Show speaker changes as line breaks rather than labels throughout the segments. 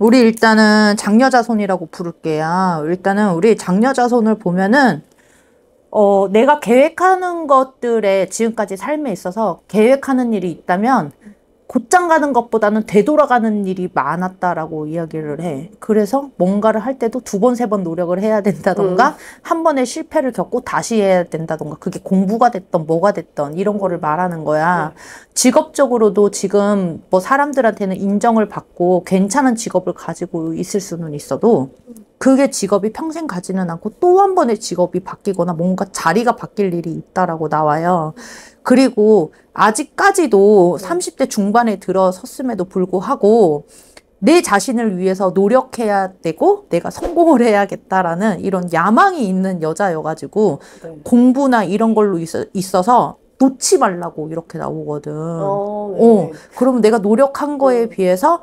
우리 일단은 장녀자손이라고 부를게요. 일단은 우리 장녀자손을 보면은 어, 내가 계획하는 것들에 지금까지 삶에 있어서 계획하는 일이 있다면 곧장 가는 것보다는 되돌아가는 일이 많았다라고 이야기를 해. 그래서 뭔가를 할 때도 두 번, 세 번 노력을 해야 된다던가, 한 번의 실패를 겪고 다시 해야 된다던가, 그게 공부가 됐던 뭐가 됐던 이런 거를 말하는 거야. 직업적으로도 지금 뭐 사람들한테는 인정을 받고 괜찮은 직업을 가지고 있을 수는 있어도, 그게 직업이 평생 가지는 않고 또 한 번의 직업이 바뀌거나 뭔가 자리가 바뀔 일이 있다라고 나와요. 그리고 아직까지도 30대 중반에 들어섰음에도 불구하고 내 자신을 위해서 노력해야 되고 내가 성공을 해야겠다라는 이런 야망이 있는 여자여가지고
네.
공부나 이런 걸로 있어, 있어서 놓지 말라고 이렇게 나오거든.
어, 네.
어, 그러면 내가 노력한 거에 비해서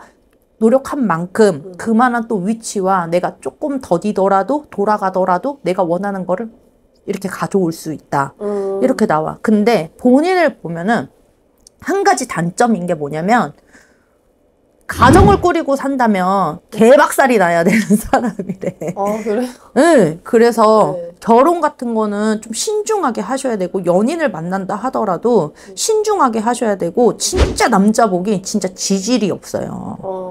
노력한 만큼 그만한 또 위치와 내가 조금 더디더라도 돌아가더라도 내가 원하는 거를 이렇게 가져올 수 있다.
음,
이렇게 나와. 근데 본인을 보면은 한 가지 단점인 게 뭐냐면 가정을 꾸리고 산다면 개박살이 나야 되는 사람이래.
아, 그래요?
네, 그래서
네.
결혼 같은 거는 좀 신중하게 하셔야 되고 연인을 만난다 하더라도 신중하게 하셔야 되고 진짜 남자복이 진짜 지질이 없어요.
어,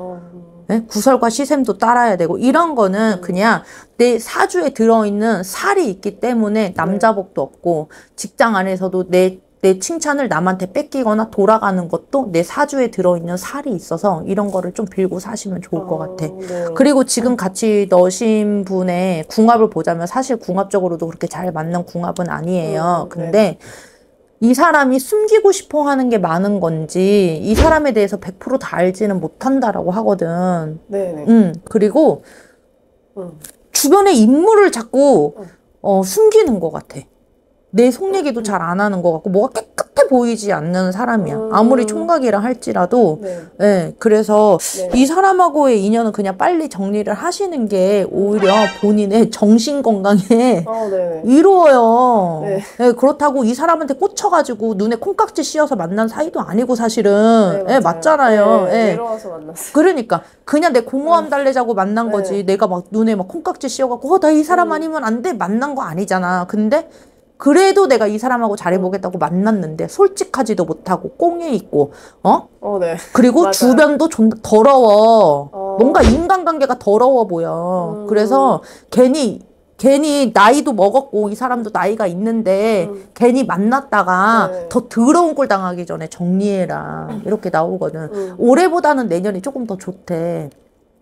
네? 구설과 시샘도 따라야 되고 이런 거는 그냥 내 사주에 들어있는 살이 있기 때문에 남자복도 없고 직장 안에서도 내, 내 칭찬을 남한테 뺏기거나 돌아가는 것도 내 사주에 들어있는 살이 있어서 이런 거를 좀 빌고 사시면 좋을 것 같아.
네.
그리고 지금 같이 넣으신 분의 궁합을 보자면 사실 궁합적으로도 그렇게 잘 맞는 궁합은 아니에요.
음,
근데 이 사람이 숨기고 싶어 하는 게 많은 건지 이 사람에 대해서 100%다 알지는 못한다라고 하거든.
네네.
음, 그리고
음.
주변의 인물을 자꾸
음.
어, 숨기는 것 같아. 내 속 얘기도 잘 안 하는 것 같고 뭐가 깨끗해 보이지 않는 사람이야.
음.
아무리 총각이라 할지라도
네.
예, 그래서
네.
이 사람하고의 인연은 그냥 빨리 정리를 하시는 게 오히려 본인의 정신 건강에
어.
이로워요.
네.
예, 그렇다고 이 사람한테 꽂혀가지고 눈에 콩깍지 씌어서 만난 사이도 아니고 사실은
네,
예, 맞잖아요.
네,
예.
외로워서 만났어요.
그러니까 그냥 내 공허함 달래자고 만난
네.
거지. 내가 막 눈에 막 콩깍지 씌워갖고 어, 나 이 사람 아니면 안 돼. 만난 거 아니잖아. 근데 그래도 내가 이 사람하고 잘해보겠다고 만났는데 솔직하지도 못하고 꽁에 있고 어
어, 네.
그리고
맞아요.
주변도 좀 더러워.
어.
뭔가 인간관계가 더러워 보여.
음.
그래서 괜히 괜히 나이도 먹었고 이 사람도 나이가 있는데
음.
괜히 만났다가
네.
더 더러운 꼴 당하기 전에 정리해라 이렇게 나오거든.
음.
올해보다는 내년이 조금 더 좋대.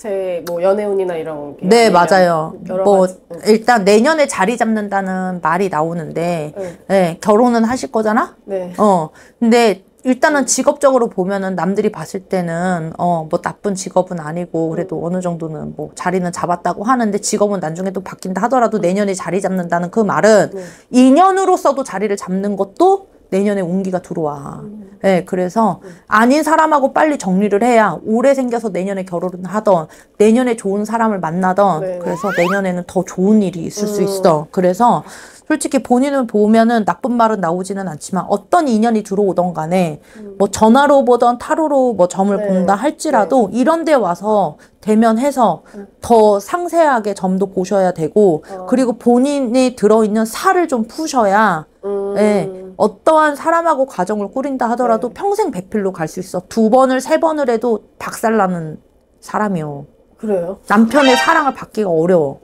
제 뭐 연애운이나 이런 게
네
아니면
맞아요.
여러
뭐
가지. 응.
일단 내년에 자리 잡는다는 말이 나오는데,
네.
예, 결혼은 하실 거잖아.
네.
어, 근데 일단은 직업적으로 보면은 남들이 봤을 때는 어, 뭐 나쁜 직업은 아니고 그래도 어느 정도는 뭐 자리는 잡았다고 하는데 직업은 나중에 또 바뀐다 하더라도 내년에 자리 잡는다는 그 말은
네.
인연으로서도 자리를 잡는 것도 내년에 운기가 들어와. 예, 그래서 아닌 사람하고 빨리 정리를 해야 올해 생겨서 내년에 결혼을 하던 내년에 좋은 사람을 만나던
네.
그래서 내년에는 더 좋은 일이 있을 수
음.
있어. 그래서 솔직히 본인을 보면은 나쁜 말은 나오지는 않지만 어떤 인연이 들어오던 간에 뭐 전화로 보던 타로로 뭐 점을
음. 네.
본다 할지라도 이런 데 와서 대면해서 더 상세하게 점도 보셔야 되고
어.
그리고 본인이 들어있는 살을 좀 푸셔야
음.
예, 어떠한 사람하고 가정을 꾸린다 하더라도
네.
평생 배필로 갈 수 있어. 두 번을 세 번을 해도 박살나는 사람이요.
그래요?
남편의 사랑을 받기가 어려워.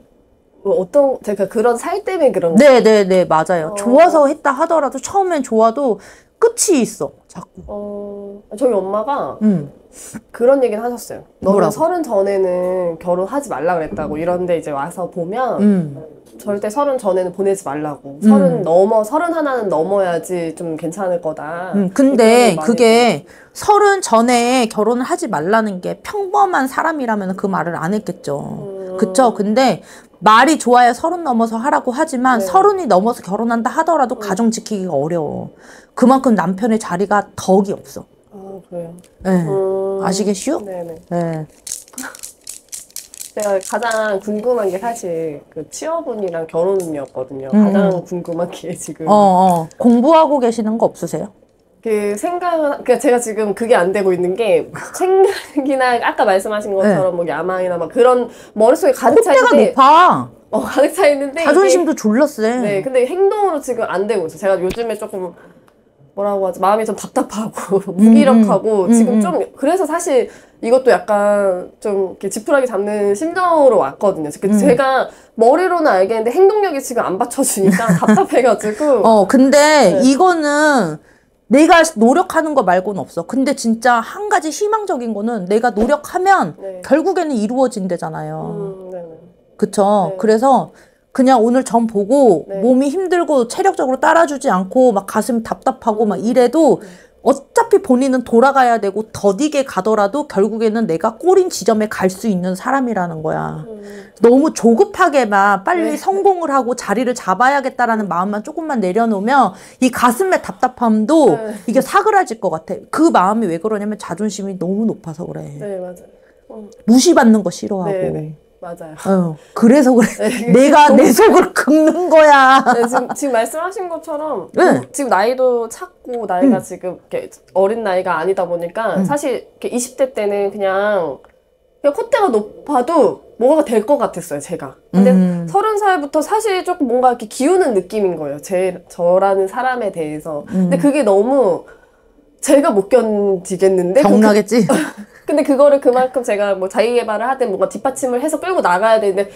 뭐 어떤 제가 그런 살 때문에 그런 거.
네, 네, 네, 맞아요.
어.
좋아서 했다 하더라도 처음엔 좋아도 끝이 있어. 자꾸.
어, 저희 엄마가
음.
그런 얘기는 하셨어요. 너는? 서른 전에는 결혼하지 말라 그랬다고. 이런데 이제 와서 보면
음.
절대 서른 전에는 보내지 말라고. 서른
음.
넘어 서른 하나는 넘어야지 좀 괜찮을 거다.
음, 근데 그게 서른 전에 결혼을 하지 말라는 게 평범한 사람이라면 그 말을 안 했겠죠.
음.
그쵸? 근데 말이 좋아야 서른 넘어서 하라고 하지만
네.
서른이 넘어서 결혼한다 하더라도 가정 지키기가 어려워. 그만큼 남편의 자리가 덕이 없어.
아 그래요.
예.
음.
아시겠슈?
네네.
예.
제가 가장 궁금한 게 사실 그 취업운이랑 결혼운이었거든요.
음.
가장 궁금한 게 지금.
어, 어. 공부하고 계시는 거 없으세요?
그 생각은 그러니까 제가 지금 그게 안 되고 있는 게 생각이나 아까 말씀하신 것처럼 뭐 야망이나 막 그런 머릿속에 가득 차 있는데
높아.
어 가득 차 있는데
자존심도 졸라 세.
네 근데 행동으로 지금 안 되고 있어요. 제가 요즘에 조금 뭐라고 하지 마음이 좀 답답하고 무기력하고
음,
지금
음.
좀 그래서 사실 이것도 약간 좀 이렇게 지푸라기 잡는 심정으로 왔거든요. 그
음.
제가 머리로는 알겠는데 행동력이 지금 안 받쳐주니까 답답해가지고
어, 근데
네.
이거는 내가 노력하는 거 말고는 없어. 근데 진짜 한 가지 희망적인 거는 내가 노력하면
네.
결국에는 이루어진대잖아요.
음.
그쵸?
네.
그래서 그냥 오늘 점 보고
네.
몸이 힘들고 체력적으로 따라주지 않고 막 가슴이 답답하고 막 이래도
네.
어차피 본인은 돌아가야 되고 더디게 가더라도 결국에는 내가 꼬린 지점에 갈 수 있는 사람이라는 거야.
음,
너무 조급하게만 빨리
네.
성공을 하고 자리를 잡아야겠다라는 마음만 조금만 내려놓으면 이 가슴의 답답함도
네.
이게 사그라질 것 같아. 그 마음이 왜 그러냐면 자존심이 너무 높아서 그래.
네 맞아요. 어,
무시받는 거 싫어하고.
네, 네. 맞아요.
어, 그래서 그래.
네.
내가 내 속을 긁는 거야.
네, 지금, 지금 말씀하신 것처럼
네.
지금 나이도 찼고 나이가 지금 이렇게 어린 나이가 아니다 보니까
음.
사실 이렇게 20대 때는 그냥 그냥 콧대가 높아도 뭐가 될 것 같았어요 제가. 근데
음.
서른 살부터 사실 조금 뭔가 이렇게 기우는 느낌인 거예요. 제 저라는 사람에 대해서. 근데 그게 너무 제가 못 견디겠는데 그-
경나겠지?
근데 그거를 그만큼 제가 뭐 자기 개발을 하든 뭔가 뒷받침을 해서 끌고 나가야 되는데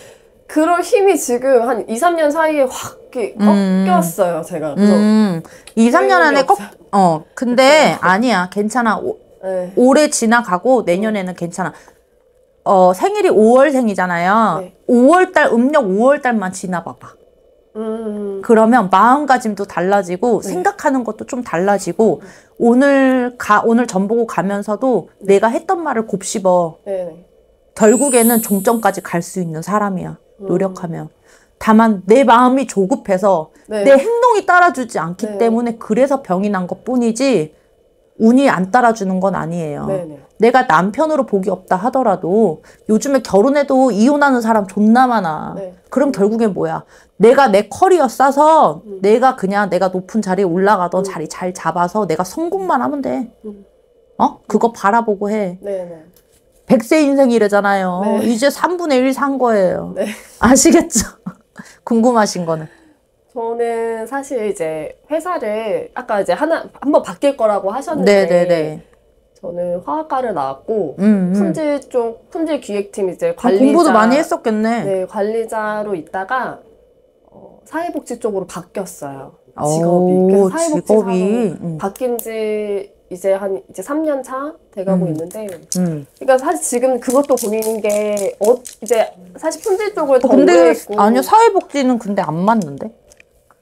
그럴 힘이 지금 한 2, 3년 사이에 확 이렇게
음.
꺾였어요, 제가. 그래서
음, 2, 3년 안에 꼭,
없어요.
어, 근데 아니야. 괜찮아. 오-
네.
올해 지나가고 내년에는 괜찮아. 어, 생일이 5월 생이잖아요.
네.
5월 달, 음력 5월 달만 지나봐봐.
음.
그러면 마음가짐도 달라지고
네.
생각하는 것도 좀 달라지고 오늘 가 오늘 점 보고 가면서도 내가 했던 말을 곱씹어
네네.
결국에는 종점까지 갈 수 있는 사람이야
음.
노력하면 다만 내 마음이 조급해서
네.
내 행동이 따라주지 않기
네.
때문에 그래서 병이 난 것뿐이지 운이 안 따라주는 건 아니에요.
네네.
내가 남편으로 복이 없다 하더라도 요즘에 결혼해도 이혼하는 사람 존나 많아.
네.
그럼 결국엔 뭐야? 내가 내 커리어 싸서 내가 그냥 내가 높은 자리에 올라가던 자리 잘 잡아서 내가 성공만 하면 돼.
음.
어? 그거 바라보고 해.
네네.
100세 인생이래잖아요.
네.
이제 3분의 1 산 거예요.
네.
아시겠죠? 궁금하신 거는.
저는 사실 이제 회사를 아까 이제 하나 한번 바뀔 거라고 하셨는데
네네네.
저는 화학과를 나왔고
음, 음.
품질 쪽 품질 기획팀 이제
아,
관리자
공부도 많이 했었겠네.
네, 관리자로 있다가 어, 사회복지 쪽으로 바뀌었어요.
오,
직업이. 그래서 사회복지
음.
바뀐 지 이제 한 이제 3년 차 돼가고
음.
있는데
음.
그러니까 사실 지금 그것도 고민인 게 어, 이제 사실 품질 쪽을 더 오래
근데
했고
아니요 사회복지는 근데 안 맞는데.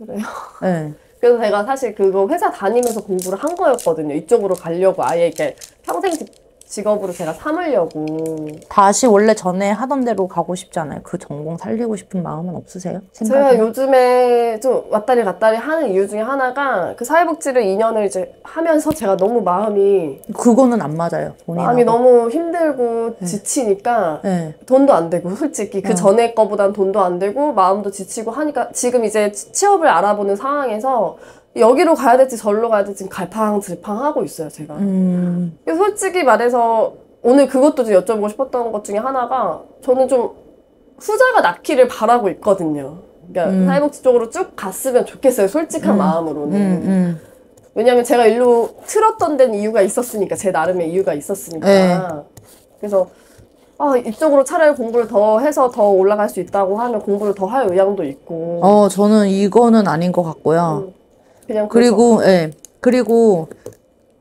그래요.
네.
그래서 제가 사실 그거 회사 다니면서 공부를 한 거였거든요. 이쪽으로 가려고 아예 이렇게 평생 지- 직업으로 제가 삼으려고.
다시 원래 전에 하던 대로 가고 싶지 않아요? 그 전공 살리고 싶은 마음은 없으세요?
제가
생각이?
요즘에 좀 왔다리 갔다리 하는 이유 중에 하나가 그 사회복지를 2년을 이제 하면서 제가 너무 마음이
그거는 안 맞아요. 본인하고.
마음이 너무 힘들고 지치니까
네.
돈도 안 되고 솔직히 그
어.
전에 거보단 돈도 안 되고 마음도 지치고 하니까 지금 이제 취- 취업을 알아보는 상황에서 여기로 가야 될지 절로 가야 될지 갈팡질팡 하고 있어요 제가.
음.
솔직히 말해서 오늘 그것도 좀 여쭤보고 싶었던 것 중에 하나가 저는 좀 후자가 낫기를 바라고 있거든요. 그러니까
음.
사회복지 쪽으로 쭉 갔으면 좋겠어요. 솔직한 마음으로는.
음, 음.
왜냐면 제가 일로 틀었던 데는 이유가 있었으니까 제 나름의 이유가 있었으니까.
네.
그래서 아 이쪽으로 차라리 공부를 더 해서 더 올라갈 수 있다고 하면 공부를 더 할 의향도 있고.
어, 저는 이거는 아닌 것 같고요.
음, 그냥
그리고, 예. 그리고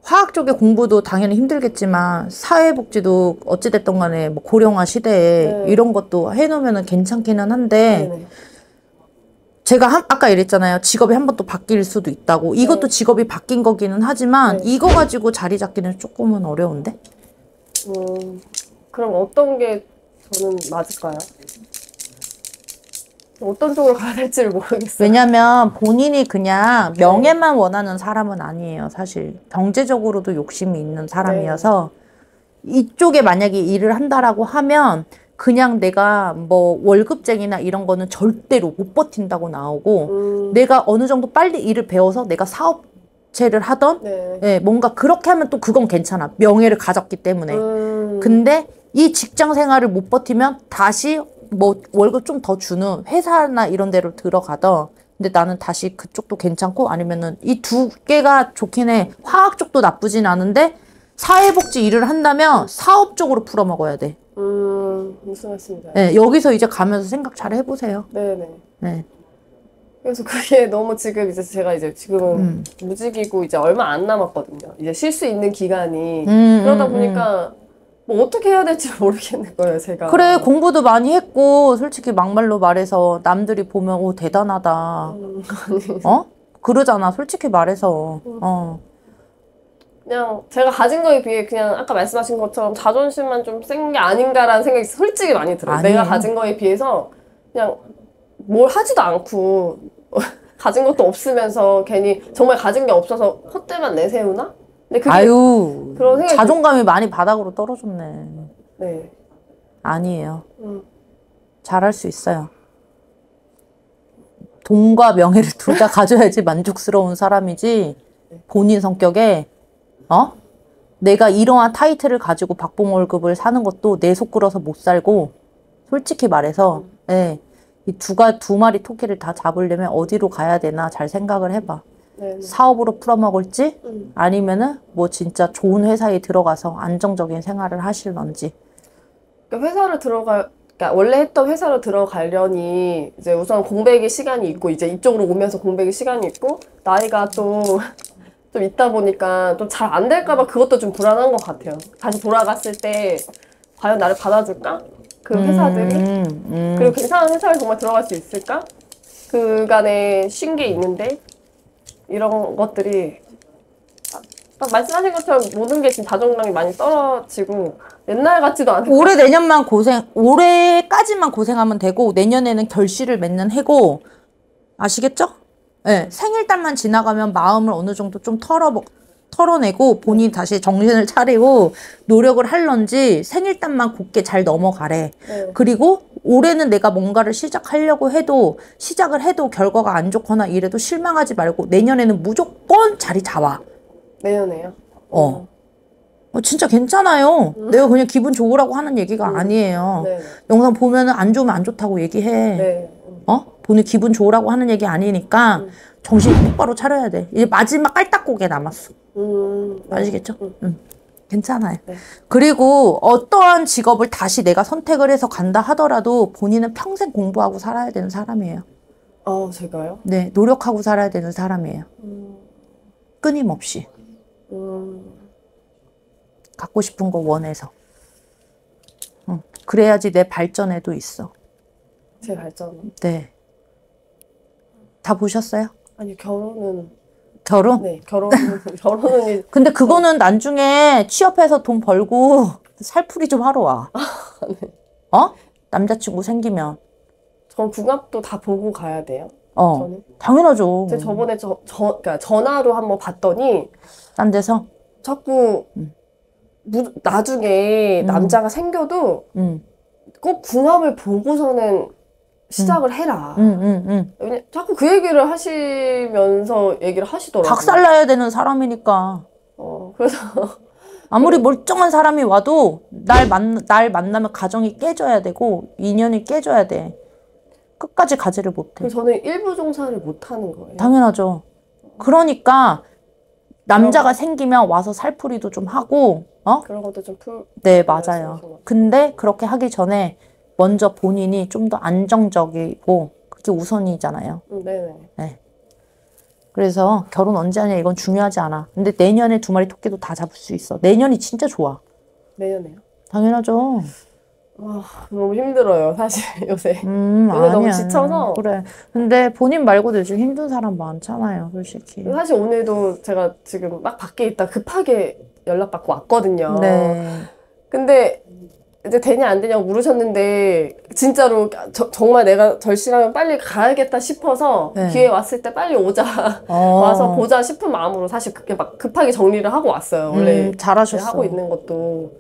화학 쪽의 공부도 당연히 힘들겠지만 사회복지도 어찌됐든 간에 뭐 고령화 시대에
네.
이런 것도 해놓으면 괜찮기는 한데
네네.
제가 한, 아까 이랬잖아요. 직업이 한 번 또 바뀔 수도 있다고. 이것도 직업이 바뀐 거기는 하지만
네.
이거 가지고 자리 잡기는 조금은 어려운데?
음, 그럼 어떤 게 저는 맞을까요? 어떤 쪽으로 가야 될지를 모르겠어요.
왜냐면 본인이 그냥 명예만 원하는 사람은 아니에요. 사실 경제적으로도 욕심이 있는 사람이어서 이쪽에 만약에 일을 한다라고 하면 그냥 내가 뭐 월급쟁이나 이런 거는 절대로 못 버틴다고 나오고
음,
내가 어느 정도 빨리 일을 배워서 내가 사업 자체를 하던
네.
예, 뭔가 그렇게 하면 또 그건 괜찮아. 명예를 가졌기 때문에.
음,
근데 이 직장 생활을 못 버티면 다시 뭐 월급 좀 더 주는 회사나 이런 데로 들어가던 근데 나는 다시 그쪽도 괜찮고 아니면은 이 두 개가 좋긴 해. 화학 쪽도 나쁘진 않은데 사회복지 일을 한다면 사업 쪽으로 풀어먹어야 돼.
음, 무슨 말씀인지
예, 여기서 이제 가면서 생각 잘 해보세요.
네네.
네.
그래서 그게 너무 지금 이제 제가 이제 지금은
음.
무직이고 이제 얼마 안 남았거든요. 이제 쉴 수 있는 기간이.
음,
그러다
음, 음.
보니까 뭐 어떻게 해야 될지 모르겠는 거예요, 제가.
그래 공부도 많이 했고 솔직히 막말로 말해서 남들이 보면 오 대단하다.
음,
어? 그러잖아 솔직히 말해서. 어.
그냥 제가 가진 거에 비해 그냥 아까 말씀하신 것처럼 자존심만 좀 센 게 아닌가라는 생각이 솔직히 많이 들어요.
아니에요.
내가 가진 거에 비해서 그냥 뭘 하지도 않고 가진 것도 없으면서 괜히 정말 가진 게 없어서 헛되만 내세우나? 근데 그게
아유
그런 생각이
자존감이 많이 바닥으로 떨어졌네.
네.
아니에요.
음.
잘할 수 있어요. 돈과 명예를 둘 다 가져야지 만족스러운 사람이지 본인 성격에 어? 내가 이러한 타이틀을 가지고 박봉 월급을 사는 것도 내속 끓어서 못 살고 솔직히 말해서 예. 이 두가 두 마리 토끼를 다 잡으려면 어디로 가야 되나 잘 생각을 해봐.
네. 네.
사업으로 풀어먹을지
음.
아니면은 뭐 진짜 좋은 회사에 들어가서 안정적인 생활을 하실런지.
그러니까 회사를 들어가 그러니까 원래 했던 회사로 들어가려니 이제 우선 공백의 시간이 있고 이제 이쪽으로 오면서 공백의 시간이 있고 나이가 좀 좀 있다 보니까 좀 잘 안 될까 봐 그것도 좀 불안한 것 같아요. 다시 돌아갔을 때 과연 나를 받아줄까? 그 회사들이
음, 음.
그리고 괜찮은 회사를 정말 들어갈 수 있을까? 그간에 쉰 게 있는데 이런 것들이 아, 딱 말씀하신 것처럼 모든 게 지금 자존감이 많이 떨어지고 옛날 같지도 않고
올해 내년만 고생, 올해까지만 고생하면 되고 내년에는 결실을 맺는 해고 아시겠죠? 네, 생일달만 지나가면 마음을 어느 정도 좀 털어 털어내고 본인 다시 정신을 차리고 노력을 할런지 생일달만 곱게 잘 넘어가래.
네.
그리고 올해는 내가 뭔가를 시작하려고 해도 시작을 해도 결과가 안 좋거나 이래도 실망하지 말고 내년에는 무조건 자리 잡아.
내년에요.
어. 어, 진짜 괜찮아요. 내가 그냥 기분 좋으라고 하는 얘기가 아니에요.
네.
영상 보면은 안 좋으면 안 좋다고 얘기해.
네.
어? 본인 기분 좋으라고 하는 얘기 아니니까 정신 똑바로 차려야 돼. 이제 마지막 깔딱고개 남았어.
음. 네.
아시겠죠? 응. 괜찮아요.
네.
그리고 어떠한 직업을 다시 내가 선택을 해서 간다 하더라도 본인은 평생 공부하고 살아야 되는 사람이에요.
어, 제가요?
네, 노력하고 살아야 되는 사람이에요.
음.
끊임없이.
음.
갖고 싶은 거 원해서. 응. 그래야지 내 발전에도 있어.
제 발전.
네. 다 보셨어요?
아니, 결혼은
결혼?
네, 결혼은 결혼은 이-
근데 그거는 나중에 취업해서 돈 벌고 살풀이 좀 하러 와. 어? 남자친구 생기면.
전 궁합도 다 보고 가야 돼요.
어.
저는.
당연하죠.
제가 저번에 저, 저 그러니까 전화로 한번 봤더니
딴 데서?
자꾸
음.
무, 나중에
음.
남자가 생겨도
응.
꼭 궁합을 보고서는 시작을 해라.
응, 응, 응.
왜냐, 자꾸 그 얘기를 하시면서 얘기를 하시더라고요.
박살나야 되는 사람이니까.
어, 그래서
아무리 멀쩡한 사람이 와도 날, 만, 날 만나면 가정이 깨져야 되고 인연이 깨져야 돼. 끝까지 가지를 못해.
저는 일부 종사를 못 하는 거예요.
당연하죠. 그러니까 남자가 생기면 와서 살풀이도 좀 하고, 어?
그런 것도 좀 풀.
네, 맞아요. 근데 그렇게 하기 전에 먼저 본인이 좀 더 안정적이고 그게 우선이잖아요.
음, 네네.
그래서 결혼 언제 하냐 이건 중요하지 않아. 근데 내년에 두 마리 토끼도 다 잡을 수 있어. 내년이 진짜 좋아.
내년에요.
당연하죠.
아, 너무 힘들어요, 사실 요새.
음,
요새 너무
아니야.
지쳐서.
그래. 근데 본인 말고도 요즘 힘든 사람 많잖아요, 솔직히.
사실 오늘도 제가 지금 막 밖에 있다 급하게 연락받고 왔거든요.
네.
근데 이제 되냐 안 되냐고 물으셨는데 진짜로 저- 정말 내가 절실하면 빨리 가야겠다 싶어서
네.
기회 왔을 때 빨리 오자
어.
와서 보자 싶은 마음으로 사실 그렇게 막 급하게 정리를 하고 왔어요. 원래
음, 잘하셨어.
하고 있는 것도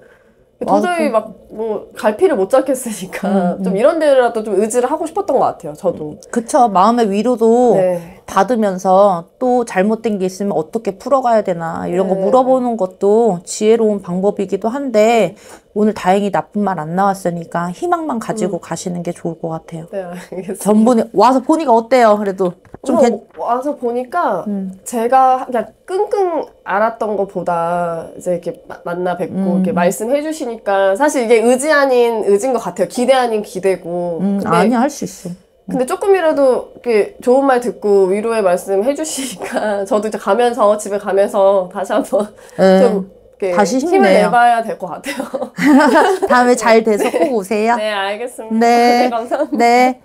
아,
도저히
그-
막뭐 갈피를 못 잡겠으니까
음,
좀 이런 데라도 좀 의지를 하고 싶었던 것 같아요. 저도.
그쵸. 마음의 위로도
네.
받으면서 또 잘못된 게 있으면 어떻게 풀어가야 되나 이런 거
네.
물어보는 것도 지혜로운 방법이기도 한데 오늘 다행히 나쁜 말 안 나왔으니까 희망만 가지고 가시는 게 좋을 것 같아요.
네, 알겠습니다.
전분이 와서 보니까 어때요? 그래도 좀 괜...
와서 보니까
음.
제가 그냥 끙끙 앓았던 것보다 이제 이렇게 마- 만나 뵙고
음.
이렇게 말씀해 주시니까 사실 이게 의지 아닌 의지인 것 같아요. 기대 아닌 기대고.
음, 아니야 할수 있어.
근데 조금이라도 이렇게 좋은 말 듣고 위로의 말씀 해 주시니까 저도 이제 가면서 집에 가면서 다시 한번
네.
좀 이렇게
다시
힘을
힘내요.
내봐야 될 것 같아요.
다음에 잘 돼서 꼭 오세요.
네, 알겠습니다.
네.
감사합니다.
네.